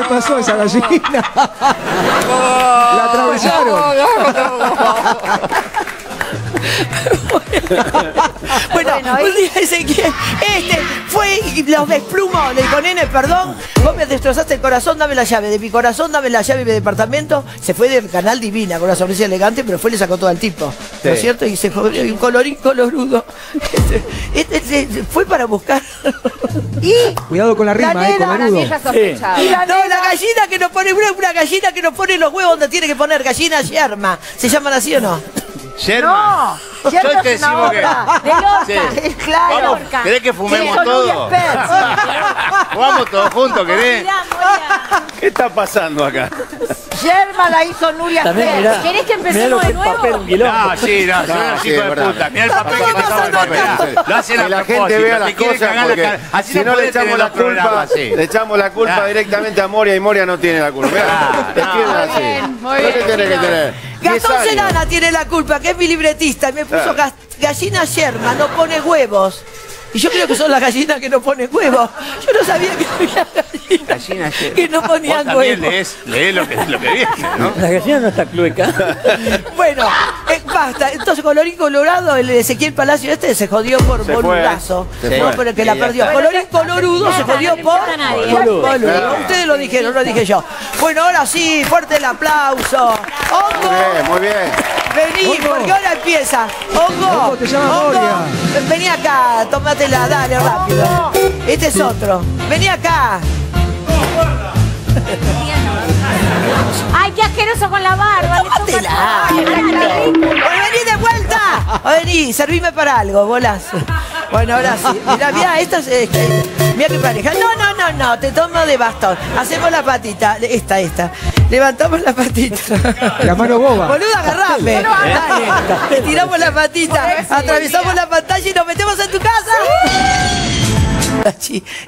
le pasó a esa gallina? La atravesaron. Bueno, Bueno, un día Ezequiel, este fue y los desplumó. Le dijo, nene, perdón, vos me destrozaste el corazón, dame la llave. De mi corazón, dame la llave de mi departamento. Se fue del canal Divina con una sonrisa elegante, pero fue y le sacó todo al tipo. ¿No es Sí. cierto? Y se fue y un colorín colorudo. Este, este se- fue para buscar. Y Cuidado con la la rima, eh, nena, la colorudo. vieja sospechaba. Y la, no, la gallina que nos pone, una, una gallina que nos pone los huevos donde tiene que poner, gallina yerma. ¿Se llaman así o no? Sherman. No, Yo Yerma te es una decimos que. De. Sí. Claro. Vamos, ¿Querés que fumemos todo? Jugamos todos juntos, ¿querés? Mirá. ¿Qué está pasando acá? Yerma la hizo Nuria mirá. ¿Querés que empecemos de el nuevo? papel. No, sí, no, No, unos sí, de verdad. puta. Mirá el papel que por acá. acá. Lo hacen a la gente vea las cosas porque cara. Así si no le echamos la culpa, así. le echamos la culpa directamente a Moria y Moria no tiene la culpa. Mirá, no. escriben Muy así. bien, muy No te bien, tiene que tener. Gastón años. Serana tiene la culpa, que es mi libretista, y me puso gallina yerma, no pone huevos. Y yo creo que son las gallinas que no ponen huevos. Yo no sabía que había gallinas Gallina que no ponían huevos. lees, lees lo que, lo que viene, ¿no? La gallina no está clueca. Bueno, eh, basta. Entonces, colorín colorado, el Ezequiel Palacio este se jodió por Se fue. boludazo. Se No, fue. pero que la perdió. está. Colorín colorudo se jodió por boludo. Ustedes lo dijeron, no lo dije yo. Bueno, ahora sí, fuerte el aplauso. Muy bien, muy bien. Vení, Hongo. porque ahora empieza. Hongo, Hongo, te llama Hongo, Moria. vení acá, tómatela, dale rápido. Este es otro. Vení acá. Ay, qué asqueroso con la barba. Tómatela. Bueno, vení de vuelta. Vení, servime para algo, bolas. Bueno, ahora sí. Mira, mira, esta es. eh, mira qué pareja. No, no, no, no, te tomo de bastón. Hacemos la patita. Esta, esta. Levantamos la patita. La mano boba. Boludo, agarrame. Dale. Te tiramos la patita, atravesamos la pantalla y nos metemos en tu casa.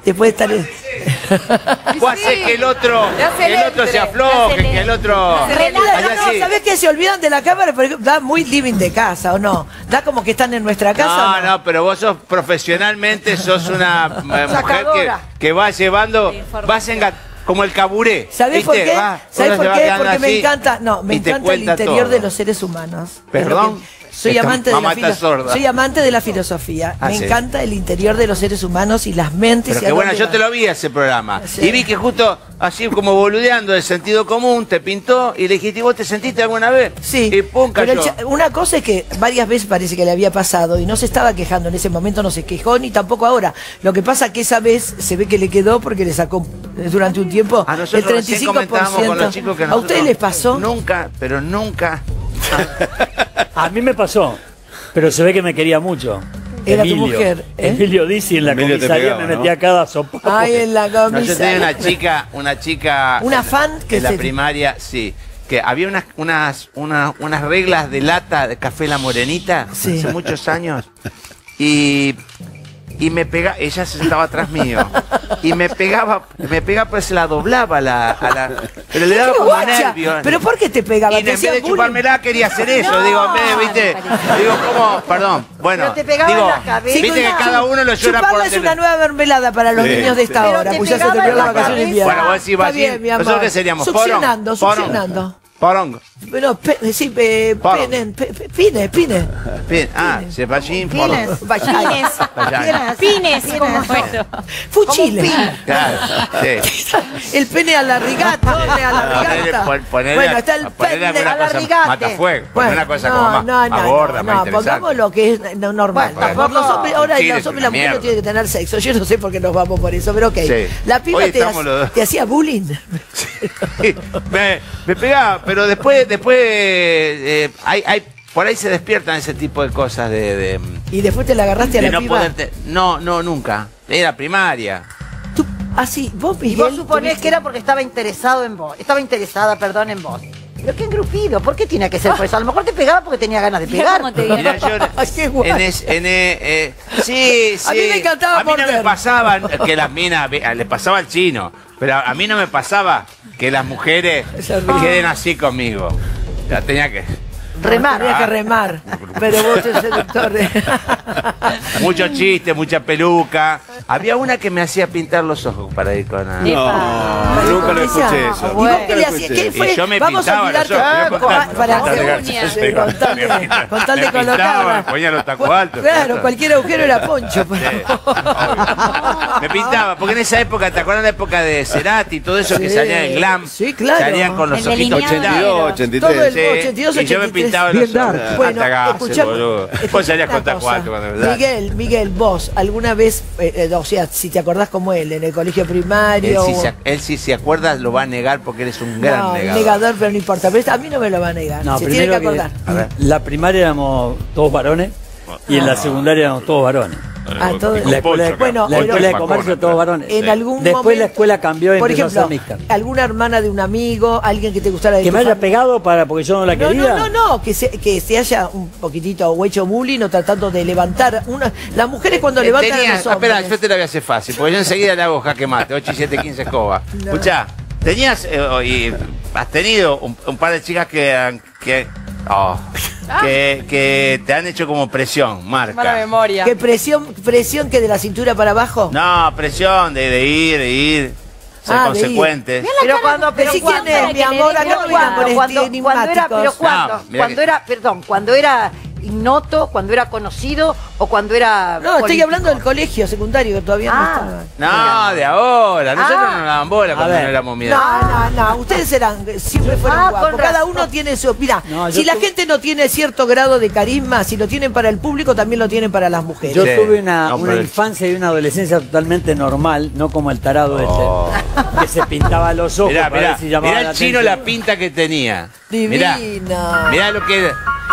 Después de estar. que el otro, que el otro se afloje, que el otro. No, así. ¿sabés qué? Se olvidan de la cámara, pero da muy living de casa, ¿o no? Da como que están en nuestra casa. No, ¿o no, pero vos sos profesionalmente, sos una eh, mujer que, que va llevando, vas enga- como el caburé. ¿Sabés por qué? ¿Sabés por qué? Porque me encanta, no, me encanta el interior todo. de los seres humanos. ¿Perdón? Soy Esta amante de la sorda. Soy amante de la filosofía. Ah, me sí. encanta el interior de los seres humanos y las mentes. Pero y que bueno, yo te lo vi ese programa. Sí. Y vi que justo así como boludeando el sentido común, te pintó y le dijiste, ¿y vos te sentiste alguna vez? Sí, Y pum, pero cayó. cha- una cosa es que varias veces parece que le había pasado y no se estaba quejando en ese momento, no se quejó ni tampoco ahora. Lo que pasa que esa vez se ve que le quedó porque le sacó durante un tiempo A el nosotros recién 35%. comentábamos con los chicos que ¿A ustedes les pasó? Nunca, pero nunca. A mí me pasó, pero se ve que me quería mucho. Era tu mujer, ¿eh? Emilio Dizzi en la Emilio comisaría pegaba, me ¿no? metía cada sopapo. Ay, en la No, camisa. yo tenía una chica, una chica. Una fan que en la se- primaria, sí. Que había unas, unas, una- unas reglas de lata de café La Morenita Sí. hace muchos años. Y, y me pegaba, ella se sentaba atrás mío. Y me pegaba, me pegaba, pero se la doblaba la, a la. Pero le daba ¡Qué como nervio. ¿Pero por qué te pegaba? Y ¿Te en vez de bullying? chupármela quería hacer eso, digo, en vez de, viste, digo, ¿cómo? Perdón, bueno, Pero te pegaba en digo, la cabeza. Viste que cada uno lo llora Chuparla por es una nueva mermelada para los Sí, niños de esta Pero hora. te Pues ya se terminó en la la vacación. Bueno, vos decís, Está bien, mi amor. ¿nosotros qué seríamos? Succionando, succionando. Porongo. Bueno, pe- sí, pe- pe- pine, pine. Bien, ah, cepallín, porongo. Pines. Vagina. Pines, como bueno. Fuchile. Claro, sí. El pene a la rigata, pene a la rigata. bueno, está el pene a la cosa rigate. Matafuego, Bueno, una cosa no, como más, no, más no, gorda, no, más no, pongamos lo que es no, normal. Bueno, Por los hombres, ahora Chile los es hombres y las mujeres no tienen que tener sexo. Yo no sé por qué nos vamos por eso, pero ok. Sí. La piba te, estamos ha- los dos. te hacía bullying. me, me pegaba, pero después, después eh, hay, hay, por ahí se despiertan ese tipo de cosas de, de, Y después te la agarraste a la no piba. poderte. No, no, nunca. Era primaria. Tú, así, vos, Y Miguel, vos suponés tuviste- que era porque estaba interesado en vos. Estaba interesada, perdón, en vos. Pero qué engrupido, ¿por qué tenía que ser por eso? A lo mejor te pegaba porque tenía ganas de pegar. cómo te digo. Mira, yo Ay, qué guay. en es- en, eh, eh, sí, sí. A mí me encantaba A mí no me morder. pasaba que las minas, ve- le pasaba al chino, pero a mí no me pasaba que las mujeres Es queden así conmigo. Ya tenía que. Remar. Tenía que remar. Pero vos sos seductor. Mucho chiste, mucha peluca. Había una que me hacía pintar los ojos para ir con... No, nunca lo escuché eso. ¿Y vos qué le hacías? escuché. ¿Qué fue? Y yo me Vamos a pintaba los ojos, para con tal de que- ganas. sí, con tal de- me ponía los tacos altos. Claro, cualquier agujero era poncho. Me pintaba, porque en esa época, ¿te acuerdas la época de Cerati y todo eso que salía en glam? sí, claro. Salían con los ojitos delineado. 82, Todo el 83. 82, y yo me 83. Pintaba Bien los dark. Bueno, boludo. Vos salías con cuando Miguel, Miguel, vos, alguna vez, eh, eh, o sea, si te acordás como él, en el colegio primario. Él sí, o- se, él sí se acuerda, lo va a negar porque eres un gran no, negador. negador, pero no importa. Pero esta- a mí no me lo va a negar. No, se tiene que acordar. A ver. la primaria éramos todos varones y en la secundaria éramos todos varones. Ah, todo- La escuela, de- Bueno, la escuela de comercio todos varones. En algún Después momento- la escuela cambió y Por ejemplo, a mixta. alguna hermana de un amigo, alguien que te gustara de Que me haya familia. pegado para porque yo no la No, quería. no, no, no, que se, que se haya un poquitito o hecho bullying o tratando de levantar. Una, las mujeres cuando Eh, levantan tenía- a los hombres. espera, yo te la voy a hacer fácil, porque yo enseguida le hago jaque mate, 8 y 7, 15 escoba. Escuchá, tenías, eh, y has tenido un, un par de chicas que, han- que, oh, que, que te han hecho como presión, Mala marca. memoria. ¿Qué presión, presión que de la cintura para abajo? No, presión de, de ir, de ir, ser Ah, consecuentes. Pero cuando, pero Decí cuando, quién es, mi amor, acá no cuando, este cuando era, pero cuando, No, cuando que- era, perdón, cuando era ignoto, cuando era conocido o cuando era No, estoy hablando del colegio secundario que todavía Ah. no estaba. No, de ahora. Nosotros Ah. no nos daban bola cuando no éramos mirados. No, no, no, ustedes eran, siempre fueron Ah, guapos. Cada uno tiene su. Mira, No, si la gente no tiene cierto grado de carisma, si lo tienen para el público, también lo tienen para las mujeres. Yo Sí. tuve una, No, una pero- infancia y una adolescencia totalmente normal, no como el tarado Oh. este, que se pintaba los ojos Mirá, para mirá, ver si llamaba mirá la el chino atención. la pinta que tenía. Divino. Mirá, mirá lo que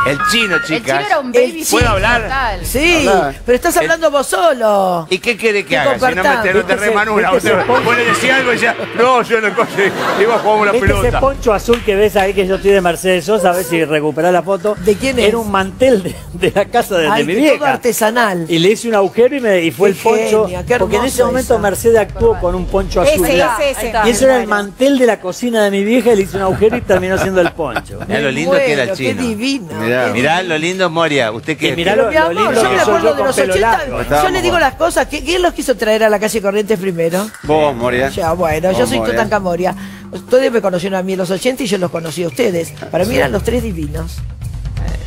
el chino, El chino chicas. era un baby ¿Puedo hablar? total. Sí, Pero estás hablando vos solo. ¿Y qué quiere que haga? Si no me no te ¿Viste reman ese- una. viste Vos, le decías algo y decías, no, yo no coche, iba a jugar una ¿Viste ese pelota. poncho azul que ves ahí que yo estoy de Mercedes Sosa? A ver si recuperás la foto. ¿De quién es? Era un mantel de, de la casa de, de Ay, mi vieja. todo artesanal. Y le hice un agujero y, me, y fue Qué el poncho. genia, qué porque en ese momento. Mercedes actuó con un poncho azul. Ese, ese, ese. Y eso era el mantel de la cocina de mi vieja le hice un agujero y terminó siendo el poncho. Mirá lo lindo que era el muero, Qué chino. divino. Mirá. lo lindo, Moria. Usted que. Mirá lo- lindo yo que acuerdo yo de con los pelo 80. largo. Yo Estábamos le digo las cosas. ¿Qui- ¿Quién los quiso traer a la calle Corrientes primero? Vos, Moria. Ya, bueno, yo soy Moria. Tutanka Moria. Ustedes me conocieron a mí en los 80 y yo los conocí a ustedes. Para mí eran los tres divinos.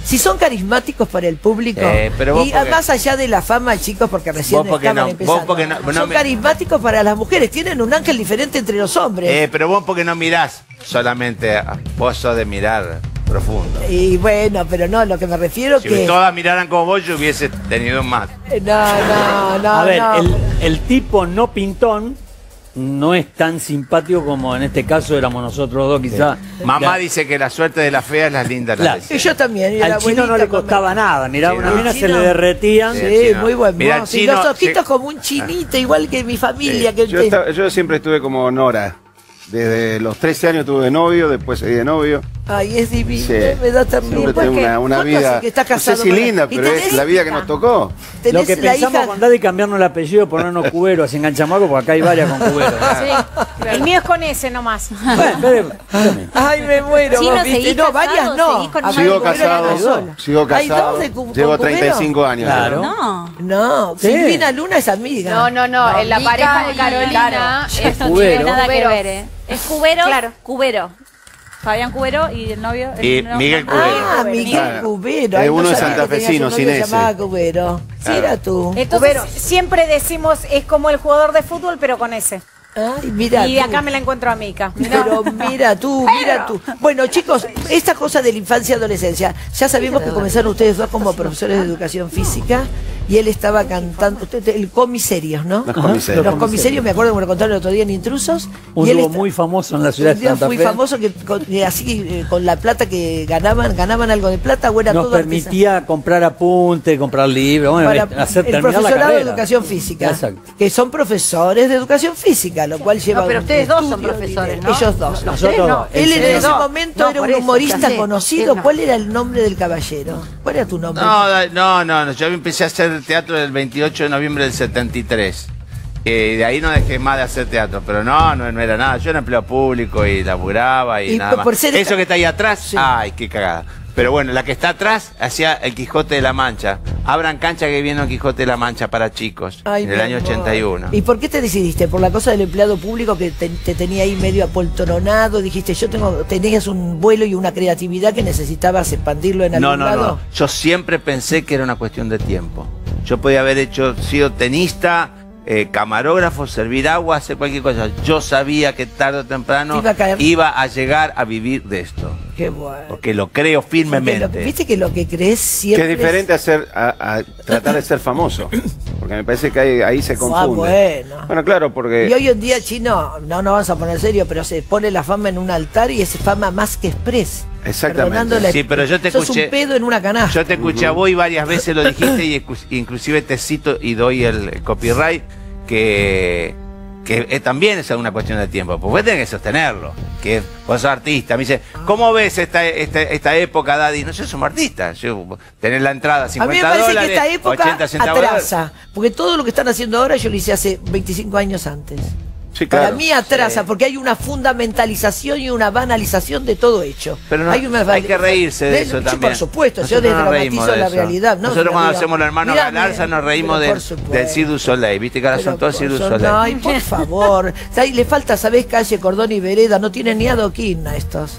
Si son carismáticos para el público Eh, pero vos y porque- más allá de la fama, chicos, porque recién Vos porque estaban no, vos empezando, porque no- no son me- carismáticos para las mujeres. Tienen un ángel diferente entre los hombres. Eh, pero vos porque no mirás solamente, a- vos sos de mirar profundo. Y bueno, pero no, lo que me refiero Si que... todas miraran como vos, yo hubiese tenido más. No, no, no, A ver, no. el, el tipo no pintón no es tan simpático como en este caso éramos nosotros dos, quizás. Mamá dice que la suerte de la fea es la linda. la yo también. y Al chino no le costaba nada, miraba Sí, una no. mina, se le derretían. Sí, muy buen mozo. Y chino- los ojitos sí. como un chinito, igual que mi familia. Que Yo, estaba- yo siempre estuve como Nora. Desde los 13 años tuve de novio, después seguí de novio. Ay, es divino, Sí. me da también. Una, una ¿Cuánto hace vida. que estás no sé casado si linda, ¿Y pero es la vida que nos tocó. Lo que pensamos hija- con Daddy cambiarnos el apellido, ponernos cubero, así enganchamaco, porque acá hay varias con cubero. Sí. El mío es con ese nomás. Bueno. Ay, me muero. Vos, ¿viste? ¿seguís No, casado? varias no. ¿Seguís con A una Sigo casado, sigo ¿Hay casado. dos de cu- Llevo con Cubero? 35 años. Claro. No. No, Sí. Silvina Luna es amiga. No, no, no. en la pareja de Carolina Caro. es Esto no tiene nada que ver, ¿eh? Es cubero, Claro. cubero. Fabián Cubero y el novio. el Y Miguel no- Cubero. Ah, Miguel Claro. Cubero. Eh, Ay, no uno es sabía que tenías santafesino, un novio sin ese. llamaba Cubero. Sí, Claro. era tú. Entonces Cubero. siempre decimos es como el jugador de fútbol, pero con ese. Ay, mira y tú. acá me la encuentro a Mica. Pero mira tú, mira tú. Bueno, chicos, esta cosa de la infancia y adolescencia, ya sabemos que comenzaron ustedes dos como profesores de educación física y él estaba cantando, usted, el comiserios, ¿no? Los comiserios. Los comiserios, me acuerdo que me lo contaron el otro día en Intrusos. Un y él dúo está- muy famoso en la ciudad un de Santa muy Fe. famoso que, con- que así eh, con la plata que ganaban, ganaban algo de plata o era Nos todo permitía comprar apuntes, comprar libros, bueno, para hacer el terminar la profesorado carrera. de educación física, Exacto. que son profesores de educación física, lo cual lleva No, pero ustedes dos son profesores. ¿no? Ellos dos. Nosotros no. dos. Él en ese momento No, era un humorista conocido. No. ¿Cuál era el nombre del caballero? ¿Cuál era tu nombre? No, no, no, no, yo empecé a hacer teatro el 28 de noviembre del 73. Eh, de ahí no dejé más de hacer teatro, pero no, no, no era nada. Yo era empleo público y laburaba y, Y nada más. ser- Eso que está ahí atrás, Sí. ay, qué cagada. Pero bueno, la que está atrás hacía el Quijote de la Mancha. Abran cancha que viene el Quijote de la Mancha para chicos. Ay, en el año amor. 81. ¿Y por qué te decidiste? ¿Por la cosa del empleado público que te, te tenía ahí medio apoltronado? Dijiste, yo tengo, tenías un vuelo y una creatividad que necesitabas expandirlo en algún No, no, lado. no. Yo siempre pensé que era una cuestión de tiempo. Yo podía haber hecho, sido tenista, eh, camarógrafo, servir agua, hacer cualquier cosa. Yo sabía que tarde o temprano Iba a caer. iba a llegar a vivir de esto. Qué bueno. Porque lo creo firmemente. lo- Viste que lo que crees Que siempre es diferente a, ser, a, a tratar de ser famoso. Porque me parece que ahí, ahí se Ah, confunde. bueno. Bueno, claro, porque... Y hoy en día, chino, no nos vamos a poner serio, pero se pone la fama en un altar y es fama más que express. Exactamente. Sí, pero yo te sos escuché- un pedo en una canasta. Yo te escuché a vos y varias veces lo dijiste y inclusive te cito y doy el copyright que, que eh, también es una cuestión de tiempo, porque vos tenés que sostenerlo, que vos sos artista. Me dice, ¿cómo ves esta, esta, esta época, Daddy? No, yo somos artistas. Yo, tenés la entrada a 50 A mí me parece dólares, que esta época 80 centavos de dólar. atrasa, porque todo lo que están haciendo ahora yo lo hice hace 25 años antes. Sí, Para claro. mí atrasa, porque hay una fundamentalización y una banalización de todo hecho. Pero no- hay, una- hay que reírse de eso sí, también. Por supuesto, Nosotros yo no desdramatizo de la eso. realidad. No, Nosotros cuando hacemos los hermanos Galarza nos reímos del, del Cirque du Soleil, viste que ahora son todos Cirque du so- Soleil. Ay, por favor. Ay, le falta, ¿sabés? Calle, cordón y vereda. No tienen ni adoquín a estos.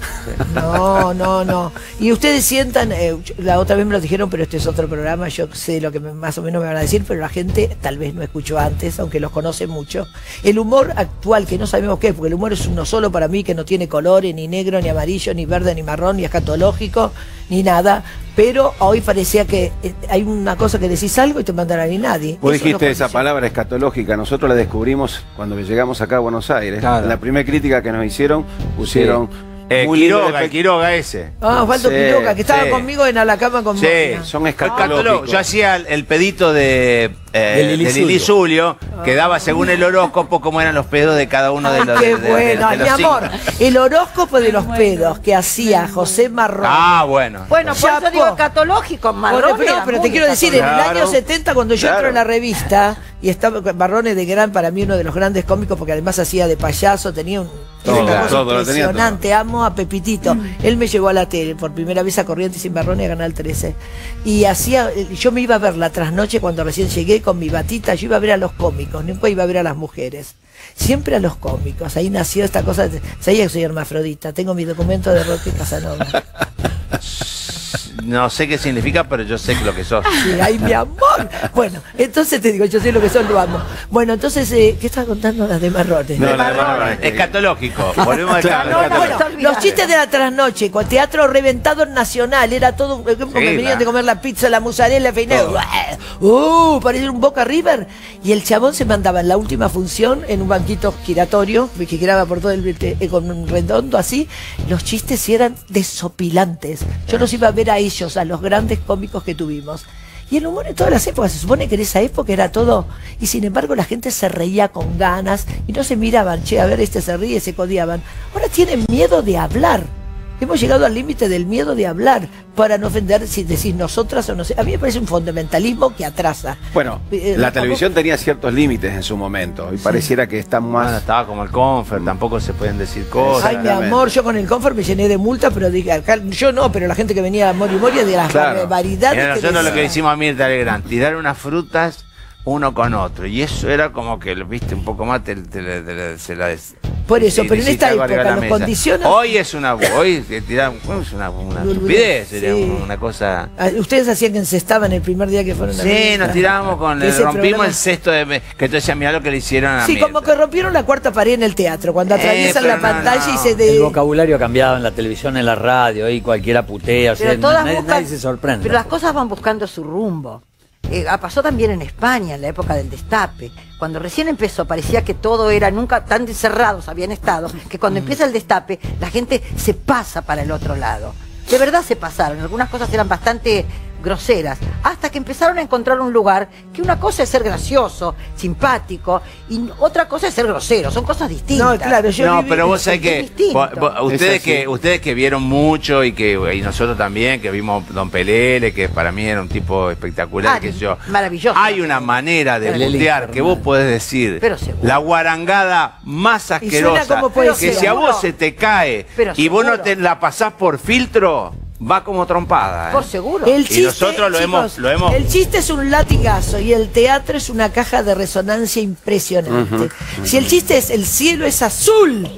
No, no, no. Y ustedes sientan, eh, la otra vez me lo dijeron, pero este es otro programa. Yo sé lo que me- más o menos me van a decir, pero la gente tal vez no escuchó antes, aunque los conoce mucho. El humor actual, que no sabemos qué es, porque el humor es uno solo para mí, que no tiene colores, ni negro, ni amarillo, ni verde, ni marrón, ni escatológico, ni nada. Pero hoy parecía que eh, hay una cosa que decís algo y te mandan a ni nadie. Vos Eso dijiste esa palabra escatológica, nosotros la descubrimos cuando llegamos acá a Buenos Aires. Claro. En la primera crítica que nos hicieron, pusieron Eh, muy lindo Quiroga, el Quiroga ese. Ah, Osvaldo Sí, Quiroga, que estaba sí. conmigo en A la cama con Sí, son escatológicos. Yo hacía el, el pedito de, eh, De Lili de Lili Zulio, que daba según el horóscopo cómo eran los pedos de cada uno de Ay, los qué de- de- de- bueno, mi amor. El horóscopo de los pedos que hacía José Marrón. Ah, bueno. Bueno, por eso digo escatológico, Bueno, marrón. pero, te quiero decir, en el año 70, cuando yo entro en la revista, y estaba Marrones de Gran, para mí uno de los grandes cómicos, porque además hacía de payaso, tenía un, Todo, todo, lo tenía impresionante. Amo a Pepitito. Él me llevó a la tele por primera vez a Corrientes sin Marrones a Canal 13. Y hacía, yo me iba a ver la trasnoche cuando recién llegué con mi batita, yo iba a ver a los cómicos, nunca iba a ver a las mujeres. Siempre a los cómicos. Ahí nació esta cosa. de- Sabía que soy hermafrodita. Tengo mi documento de Roque Casanova. No sé qué significa, pero yo sé lo que sos. Sí, ay, mi amor. Bueno, entonces te digo, yo sé lo que son, lo amo. Bueno, entonces, eh, ¿qué estás contando las de marrones? No, la de Marrones. Escatológico. Volvemos a Claro, No, bueno, los chistes de la trasnoche, con teatro reventado en nacional, era todo, como me venían de comer la pizza, la mozzarella, el feinado. Uh, parecía un Boca River. Y el chabón se mandaba en la última función en un banquito giratorio, que giraba por todo el eh, con un redondo así. Los chistes sí eran desopilantes. Yo los iba a ver a ellos, a los grandes cómicos que tuvimos. Y el humor en todas las épocas, se supone que en esa época era todo, y sin embargo la gente se reía con ganas y no se miraban, che, a ver, este se ríe, se codiaban. Ahora tienen miedo de hablar. Hemos llegado al límite del miedo de hablar para no ofender si decís nosotras o no sé. A mí me parece un fundamentalismo que atrasa. Bueno, Eh, la tampoco- televisión tenía ciertos límites en su momento y pareciera que está Bueno, más... estaba como el Confer, tampoco se pueden decir cosas. Ay, mi amor, yo con el confort me llené de multas, pero dije, acá- yo no, pero la gente que venía a Mori Mori de las Claro. barbaridades. Mira, que nosotros lo que hicimos a Mirta Legrand, tirar unas frutas uno con otro. Y eso era como que, viste, un poco más te, te- te- te- se la des- Por eso, pero en esta época los Hoy es una, hoy es una, una estupidez, sería Sí. una cosa... Ah, Ustedes hacían que encestaban el primer día que fueron a Sí, nos tirábamos con rompimos programa- el cesto de que tú decías, mirá lo que le hicieron a Sí, Mirta. como que rompieron la cuarta pared en el teatro, cuando Eh, atraviesan la no, pantalla y se de... El vocabulario ha cambiado en la televisión, en la radio, y cualquiera putea, o sea, Pero todas nadie, buscan- nadie se sorprende. Pero las cosas van buscando su rumbo. Eh, ah, pasó también en España, en la época del destape. Cuando recién empezó, parecía que todo era, nunca tan encerrados habían estado, que cuando Mm. empieza el destape, la gente se pasa para el otro lado. De verdad se pasaron, algunas cosas eran bastante groseras, hasta que empezaron a encontrar un lugar que una cosa es ser gracioso, simpático, y otra cosa es ser grosero, son cosas distintas. No, claro, yo no, viví- pero vos sabés que vos- vos- ustedes que ustedes que vieron mucho y que y nosotros también que vimos Don Pelele que para mí era un tipo espectacular Ah, que yo. maravilloso. hay una manera de putear que vos podés decir Pero la guarangada más Y suena asquerosa que si a vos se te cae Pero y vos no te la pasás por filtro va como trompada. ¿eh? Por seguro. El Y chiste, nosotros lo hemos- lo hemos- El chiste es un latigazo y el teatro es una caja de resonancia impresionante. Si el chiste es el cielo es azul,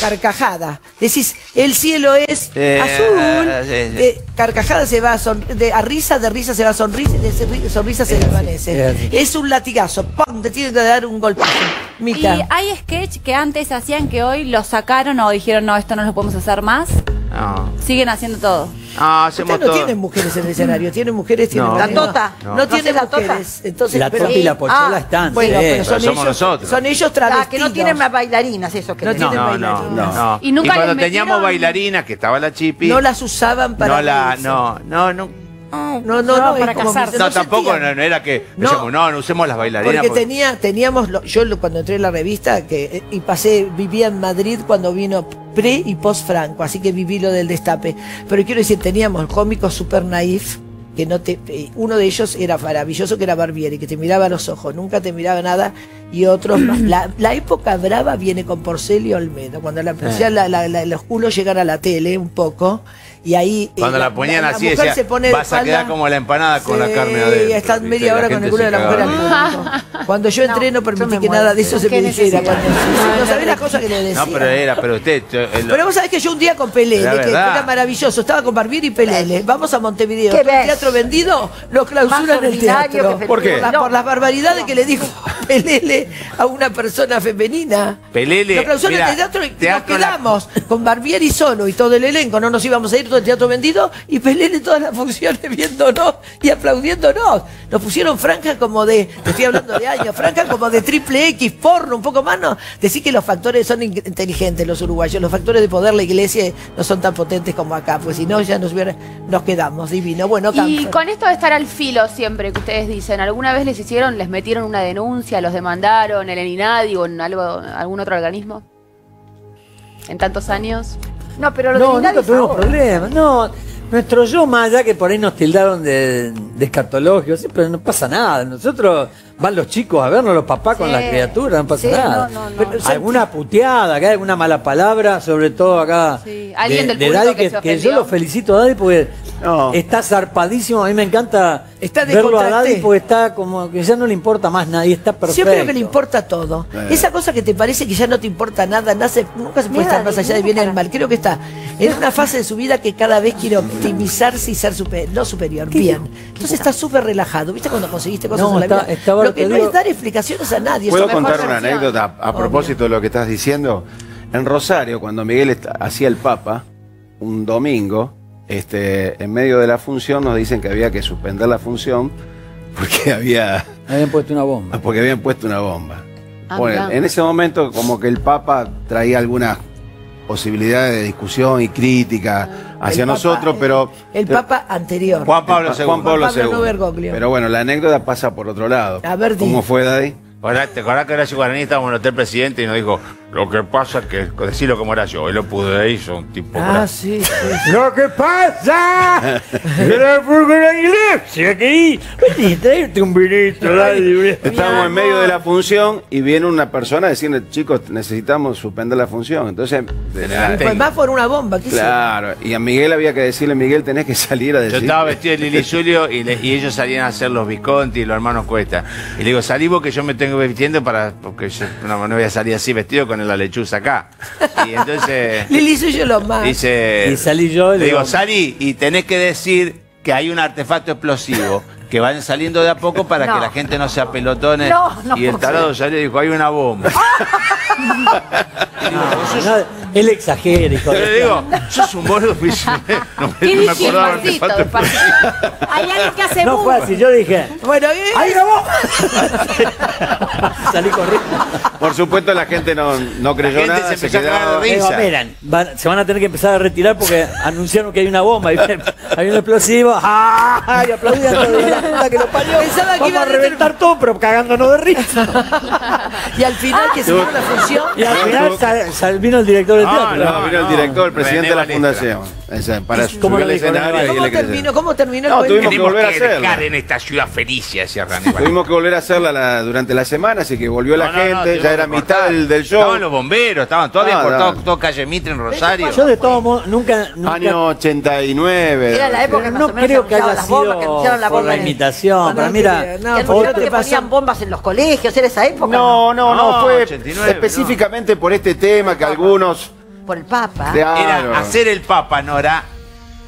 carcajada. Decís, el cielo es Eh, azul, sí, sí. de carcajada se va a, son- de, a risa, de risa se va a sonrisa y de sonri- sonrisa se desvanece. es un latigazo, ¡pum! te tiene que dar un golpazo. Y Mica. hay sketch que antes hacían que hoy lo sacaron o dijeron, no, esto no lo podemos hacer más. No, Siguen haciendo todo. no hacemos Ustedes no todo. tienen mujeres en el escenario, tienen mujeres, tienen No. La marido. tota. No, No. tienen ¿No hace la tota? mujeres. Entonces, La pero- tota y la pochola Ah, están. Bueno, sí. pero son Pero somos ellos, nosotros. son ellos travestidos. Ah, que no tienen más bailarinas, eso que No tienen No, no, bailarinas. no. Y nunca cuando les teníamos metieron- bailarinas, que estaba la chipi, No las usaban para no la, no, no, no, no, no, no, No, para casarse. no, se tampoco no, no era que No. decíamos, no, no usemos las bailarinas. Porque porque- tenía, teníamos, lo- yo lo- cuando entré en la revista, que eh, y pasé, vivía en Madrid cuando vino pre y post Franco, así que viví lo del destape. Pero quiero decir, teníamos cómicos super naif, que no te, eh, uno de ellos era maravilloso, que era Barbieri, que te miraba a los ojos, nunca te miraba nada, y otros más. La, la época brava viene con Porcel y Olmedo, cuando la, Eh. ya la- la- la- los culos llegan a la tele un poco, y ahí... eh, Cuando la ponían así, mujer decía, se pone vas a quedar como la empanada con la carne adentro. están ¿viste? media La hora con el culo de la mujer al. Cuando yo entré no, permití que nada de eso se me dijera. necesidad. Cuando, no No, sabés las cosas que le decía. No, pero era, pero usted... yo- el- Pero vos sabés que yo un día con Pelele, La que era maravilloso, estaba con Barbieri y Pelele, vamos a Montevideo, ¿Qué todo el ves? teatro vendido, lo clausuran el teatro. ¿Por qué? Por, la- las barbaridades que le dijo Pelele a una persona femenina. Pelele, Lo clausuran el teatro y nos la- quedamos con Barbieri solo y todo el elenco, no nos íbamos a ir todo el teatro vendido y Pelele todas las funciones viéndonos y aplaudiéndonos. Nos pusieron franja como de, te estoy hablando de años, franja como de triple X, porno, un poco más, ¿no? Decir que los factores son in- inteligentes los uruguayos, los factores de poder la iglesia no son tan potentes como acá, pues si no ya nos, hubiera- nos quedamos divino. Bueno, Y con esto de estar al filo siempre que ustedes dicen, ¿alguna vez les hicieron, les metieron una denuncia, los demandaron en el INADI o en algo, algún otro organismo? ¿En tantos años? No, pero lo No, de nunca tuvimos ahora. problemas. No, nuestro yo más allá que por ahí nos tildaron de, de sí, pero no pasa nada. Nosotros van los chicos a vernos, los papás con Sí. la criatura, no pasa Sí, nada. no, no, no. Pero, alguna puteada, acá alguna mala palabra, sobre todo acá. Sí, alguien del de público Daddy, que que, se que yo lo felicito a Daddy porque No. está zarpadísimo. A mí me encanta Está de verlo a. Daddy porque está como que ya no le importa más nada y está perfecto. Siempre que le importa todo. Esa cosa que te parece que ya no te importa nada, nace, nunca se puede estar más allá de bien y el mal. Creo que está en una fase de su vida que cada vez quiere optimizarse y ser super, no superior, bien. Entonces está súper relajado. ¿Viste cuando conseguiste cosas No, en la está- vida? está Lo que no digo- es dar explicaciones a nadie. ¿Puedo contar una versión. anécdota a, propósito de lo que estás diciendo? En Rosario, cuando Miguel hacía el Papa, un domingo, este, en medio de la función nos dicen que había que suspender la función porque había, Habían puesto una bomba. porque habían puesto una bomba. Ah, Bueno, mirá. en ese momento como que el Papa traía algunas posibilidades de discusión y crítica hacia El Papa, nosotros, el- pero... El Papa anterior. Juan Pablo II. Juan Pablo Juan Pablo II. Pero bueno, la anécdota pasa por otro lado. A ver. ¿Cómo fue, Daddy? Ahora, ¿Te acordás que Horacio Guaraní estábamos en el hotel presidente y nos dijo, lo que pasa es que, decirlo como era yo, él lo pudo hizo un tipo... Ah, bravo". sí, sí. Lo que pasa era porque la iglesia que vení, traerte un vinito, dale. Estábamos en medio de la función y viene una persona diciendo, chicos, necesitamos suspender la función. Entonces, de la- Y pues más por una bomba, ¿qué claro, y a Miguel había que decirle, Miguel, tenés que salir a Yo decir. estaba vestido de Lili Julio y, le- y ellos salían a hacer los Visconti y los hermanos Cuesta. Y le digo, salí vos que yo me tengo vistiendo para. porque yo no, no voy a salir así vestido con la lechuza acá. Y entonces. Lili soy yo lo más. dice. Y salí yo Le digo- salí y tenés que decir que hay un artefacto explosivo. Que vayan saliendo de a poco para No. que la gente no se apelotones. No, no y el tarado salió y dijo, hay una bomba. No, él exagera, hijo Yo de le digo, sos un boludo. No me, ¿Qué no me acordaba. Hay alguien que hace No boom. fue así, yo dije, Bueno, ¿eh? ¡ay, una bomba! Salí corriendo. Por supuesto, la gente no, no creyó gente nada, se quedaba. Digo, miren, van- se van a tener que empezar a retirar porque anunciaron que hay una bomba, y hay un explosivo, ¡ah! Y aplaudían todo, y la puta que lo parió. Pensaba que Vamos iba a reventar todo, pero cagándonos de risa. Y al final que se hizo la función. Y al final sal- sal- vino el director del Ah, teatro. No, vino el director, el presidente de la fundación. Para ¿Cómo subir al escenario y ¿Cómo crecer. terminó? ¿Cómo terminó el No, tuvimos que volver a que hacerla. en esta ciudad decía René. Tuvimos que volver a hacerla la- durante la semana, así que volvió la No, no, no, gente, ya era que mitad del, del show. Estaban los bomberos, estaban todos por todo, no. todo calle Mitre en Rosario. Yo de todos modos nunca, nunca Año 89. Era la época pero más no creo que haya las bombas, que sido anunciaron la por bomba la imitación. Era no, que no, anunciaron ¿qué que ponían bombas en los colegios, ¿era esa época? No, no, no, fue 89, específicamente por este tema que algunos. Por el Papa. Claro. Era hacer el Papa, Nora,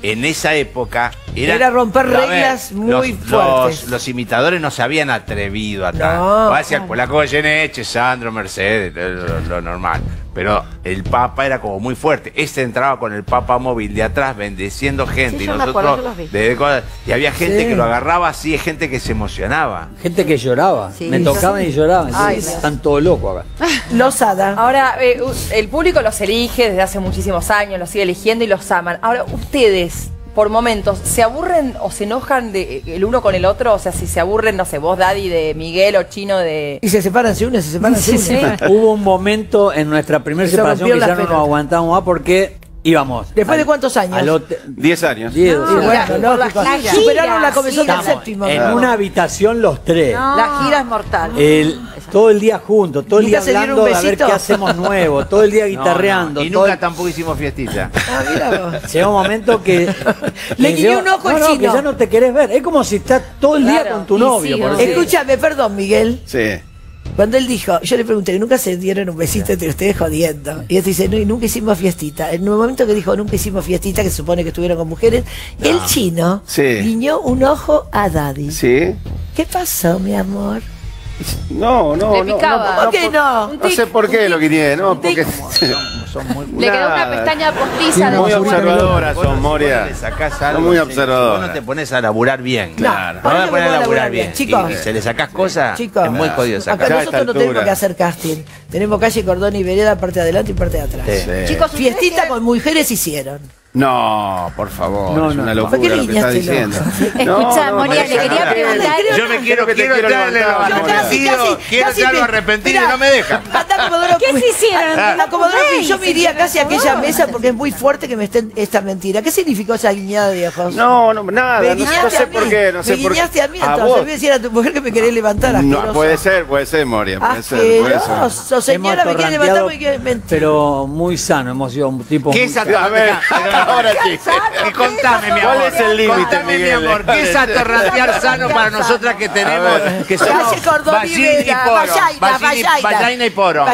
en esa época. Era, Era romper ver, reglas muy los, fuertes. Los, los imitadores no se habían atrevido a tal. No. Va a decir el polaco Goyeneche, Sandro, Mercedes, lo, lo normal. Pero el Papa era como muy fuerte. Este entraba con el Papa móvil de atrás bendeciendo gente. Sí, y yo me nosotros. acuerdo, yo los vi. desde cosas- y había gente Sí. que lo agarraba así, gente que se emocionaba. gente que lloraba. Sí. Me tocaban y lloraban. Ay. Están todos locos acá. Losada. Ahora, eh, el público los elige desde hace muchísimos años, los sigue eligiendo y los aman. Ahora, ustedes, por momentos, ¿se aburren o se enojan de, eh, el uno con el otro? O sea, si se aburren, no sé, vos, Daddy, de Miguel o Chino de... Y se separan, se unen, se separan, se unen. sí. Hubo un momento en nuestra primera Se separación que ya no nos aguantamos más porque íbamos. ¿Después de cuántos años? al hotel- 10 años. Diez, Sí, o sea, bueno, la gira. Superaron la comezón del séptimo. en Claro. una habitación los tres. La gira es mortal. El, todo el día juntos, todo el ¿Nunca día hablando de a ver qué hacemos nuevo, todo el día No, guitarreando. no, Y todo nunca el- tampoco hicimos fiestita. Ah, mira vos. Llega un momento que. Le guiñó un ojo no, al no, chino. que ya no te querés ver. Es como si estás todo el día con tu y novio. sí, por ¿no? decir. Escúchame, perdón, Miguel. Sí. Cuando él dijo, yo le pregunté, ¿nunca se dieron un besito entre ustedes jodiendo? Y él dice, no, y nunca hicimos fiestita. En un momento que dijo, nunca hicimos fiestita, que se supone que estuvieron con mujeres, el chino Sí. guiñó un ojo a Daddy. Sí. ¿Qué pasó, mi amor? No, no, Le no. picaba. no, ¿Por qué no? No sé por qué lo guiñé, ¿no? Porque. Le quedó una Nada. pestaña postiza de Muy observadora Vos no- son, Moria. vos le sacás Son algo, muy si- observadora. si vos no te pones a laburar bien. Claro. No ¿Por vas qué a poner me a laburar bien. bien? Chicos. Y, y se le sacás cosas, Chicos, es muy jodido acá sacar. Ya a nosotros no tenemos altura. que hacer casting. Tenemos calle, cordón y vereda, parte de adelante y parte de atrás. Sí. Chicos, ¿ustedes Fiestita quieren- con mujeres hicieron. No, por favor, No, es una ¿Por locura qué lo que está guiñaste el diciendo. Escucha, No, no, Moria, le quería no, preguntar. Yo me quiero, que te quiero Moria. arrepentido, quiero me- arrepentido y no me deja. ¿Qué se hicieron? Ah. La Comodoro, yo me iría casi a aquella mesa porque es muy fuerte que me estén esta mentira. ¿Qué significó esa guiñada de ojos? No, no, nada, me no, sé a por qué, no sé me por qué. guiñaste a mí, ¿A entonces. vos? Voy a decir a tu mujer que me querés levantar. No, puede ser, puede ser, Moria, puede ser, puede ser. Asqueroso, señora, me quiere levantar me pero muy sano, hemos sido un tipo. ¿Qué es A ver, ahora sí. Y contame, mi ¿Cuál amor. es el límite, mi amor. ¿Qué es atorrantear sano para nosotras que tenemos, que somos Cordón y vagina y Vera, poro? vallaina, Vagina y- poro.